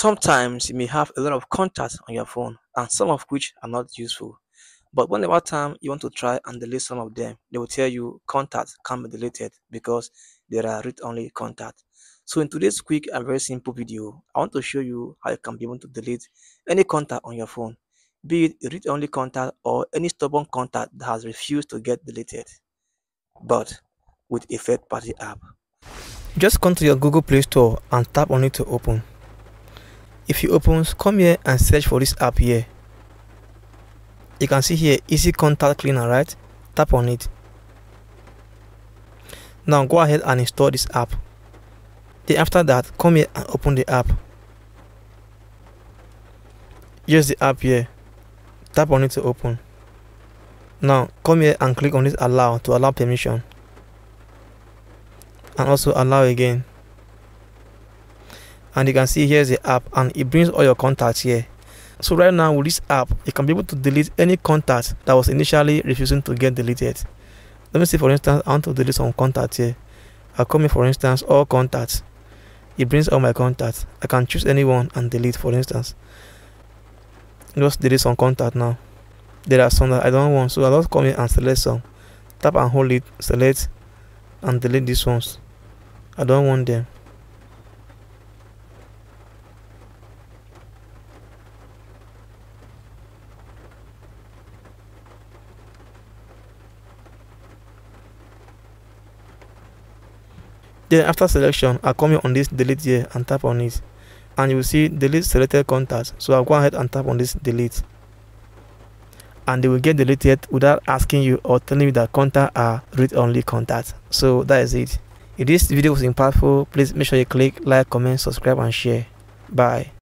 Sometimes you may have a lot of contacts on your phone and some of which are not useful. But whenever time you want to try and delete some of them, they will tell you contacts can be deleted because there are read-only contacts. So in today's quick and very simple video, I want to show you how you can be able to delete any contact on your phone, be it a read-only contact or any stubborn contact that has refused to get deleted, but with a third-party app. Just come to your Google Play Store and tap on it to open. If you open, come here and search for this app here. You can see here, Easy Contact Cleaner, right? Tap on it. Now go ahead and install this app. Then after that, come here and open the app. Use the app here. Tap on it to open. Now come here and click on this allow to allow permission. And also allow again and you can see here's the app and it brings all your contacts here. So right now with this app you can be able to delete any contact that was initially refusing to get deleted. Let me see for instance i want to delete some contacts here. I'll come here for instance all contacts. It brings all my contacts. I can choose anyone and delete for instance. Just delete some contact now. There are some that i don't want so i'll just come here and select some. Tap and hold it select and delete these ones. I don't want them Then after selection, I come here on this delete here and tap on it. And you will see delete selected contacts. So I'll go ahead and tap on this delete. And they will get deleted without asking you or telling you that contacts are read-only contacts. So that is it. If this video was impactful, please make sure you click like, comment, subscribe and share. Bye.